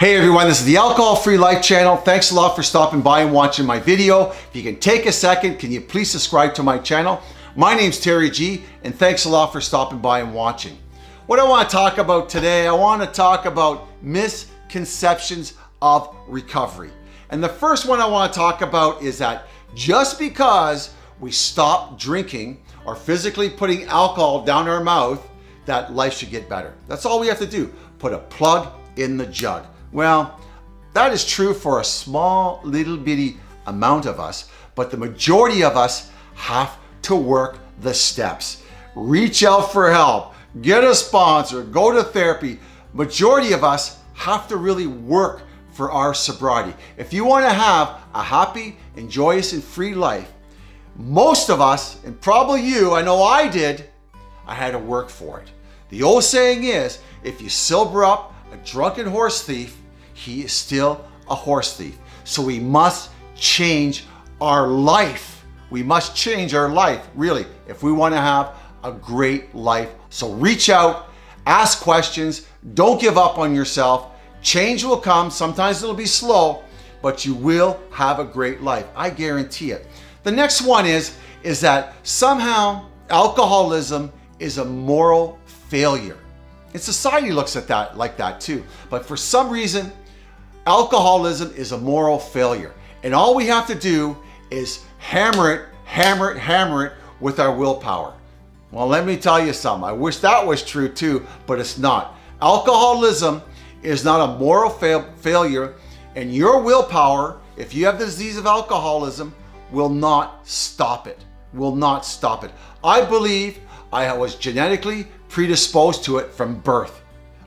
Hey everyone, this is the Alcohol Free Life channel. Thanks a lot for stopping by and watching my video. If you can take a second, can you please subscribe to my channel? My name's Terry G and thanks a lot for stopping by and watching. What I want to talk about today, I want to talk about misconceptions of recovery. And the first one I want to talk about is that just because we stop drinking or physically putting alcohol down our mouth, that life should get better. That's all we have to do. Put a plug in the jug. Well, that is true for a small little bitty amount of us, but the majority of us have to work the steps. Reach out for help, get a sponsor, go to therapy. Majority of us have to really work for our sobriety. If you want to have a happy and joyous and free life, most of us, and probably you, I know I did, I had to work for it. The old saying is, if you sober up a drunken horse thief, he is still a horse thief. So we must change our life. We must change our life, really, if we want to have a great life. So reach out, ask questions, don't give up on yourself. Change will come. Sometimes it'll be slow, but you will have a great life. I guarantee it. The next one is, is that somehow alcoholism is a moral failure. And society looks at that like that too. But for some reason, alcoholism is a moral failure. And all we have to do is hammer it, hammer it, hammer it with our willpower. Well, let me tell you something. I wish that was true too, but it's not. Alcoholism is not a moral fail failure, and your willpower, if you have the disease of alcoholism, will not stop it. Will not stop it. I believe I was genetically predisposed to it from birth.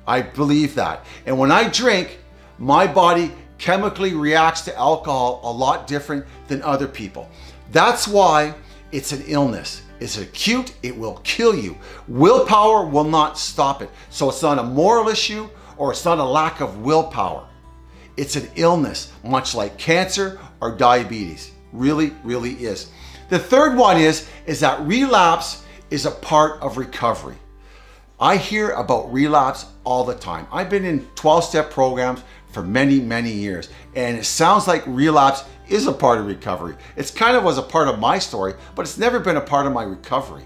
I believe that. And when I drink, my body chemically reacts to alcohol a lot different than other people. That's why it's an illness. It's acute, it will kill you. Willpower will not stop it. So it's not a moral issue or it's not a lack of willpower. It's an illness, much like cancer or diabetes. Really, really is. The third one is, is that relapse is a part of recovery. I hear about relapse all the time. I've been in 12-step programs for many, many years, and it sounds like relapse is a part of recovery. It's kind of was a part of my story, but it's never been a part of my recovery.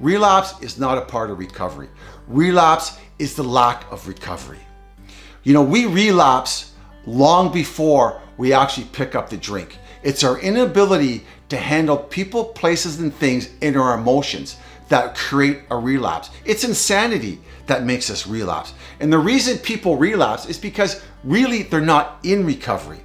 Relapse is not a part of recovery. Relapse is the lack of recovery. You know, we relapse long before we actually pick up the drink. It's our inability to handle people, places, and things in our emotions that create a relapse. It's insanity that makes us relapse. And the reason people relapse is because really they're not in recovery.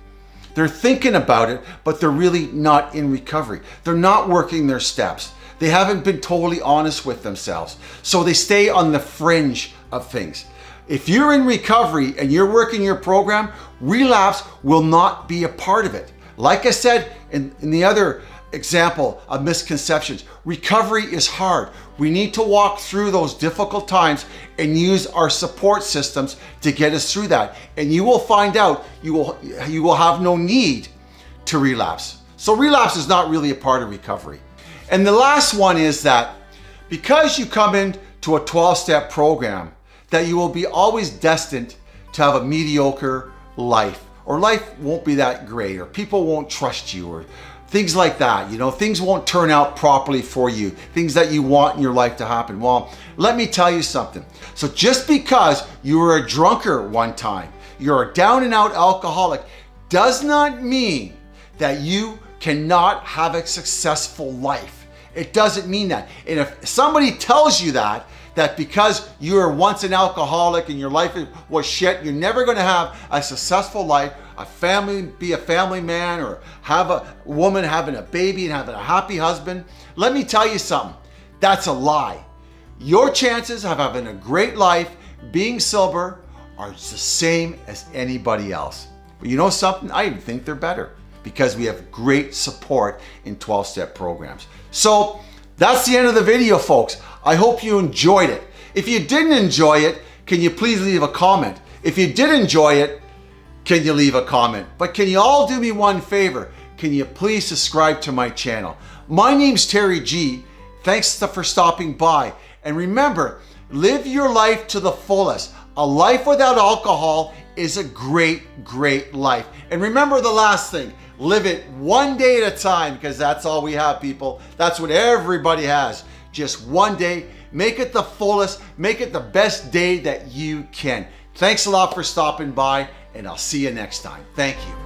They're thinking about it, but they're really not in recovery. They're not working their steps. They haven't been totally honest with themselves. So they stay on the fringe of things. If you're in recovery and you're working your program, relapse will not be a part of it. Like I said in, in the other example of misconceptions. Recovery is hard. We need to walk through those difficult times and use our support systems to get us through that. And you will find out you will, you will have no need to relapse. So relapse is not really a part of recovery. And the last one is that because you come into a 12-step program, that you will be always destined to have a mediocre life or life won't be that great or people won't trust you or things like that. You know, things won't turn out properly for you, things that you want in your life to happen. Well, let me tell you something. So just because you were a drunker one time, you're a down and out alcoholic, does not mean that you cannot have a successful life. It doesn't mean that. And if somebody tells you that, that because you were once an alcoholic and your life was shit, you're never going to have a successful life, a family, be a family man, or have a woman having a baby and having a happy husband. Let me tell you something. That's a lie. Your chances of having a great life, being sober, are the same as anybody else. But you know something? I even think they're better because we have great support in 12-step programs. So that's the end of the video, folks. I hope you enjoyed it. If you didn't enjoy it, can you please leave a comment? If you did enjoy it, can you leave a comment? But can you all do me one favor? Can you please subscribe to my channel? My name's Terry G. Thanks for stopping by. And remember, live your life to the fullest. A life without alcohol is a great, great life. And remember the last thing live it one day at a time because that's all we have, people. That's what everybody has. Just one day. Make it the fullest, make it the best day that you can. Thanks a lot for stopping by, and I'll see you next time. Thank you.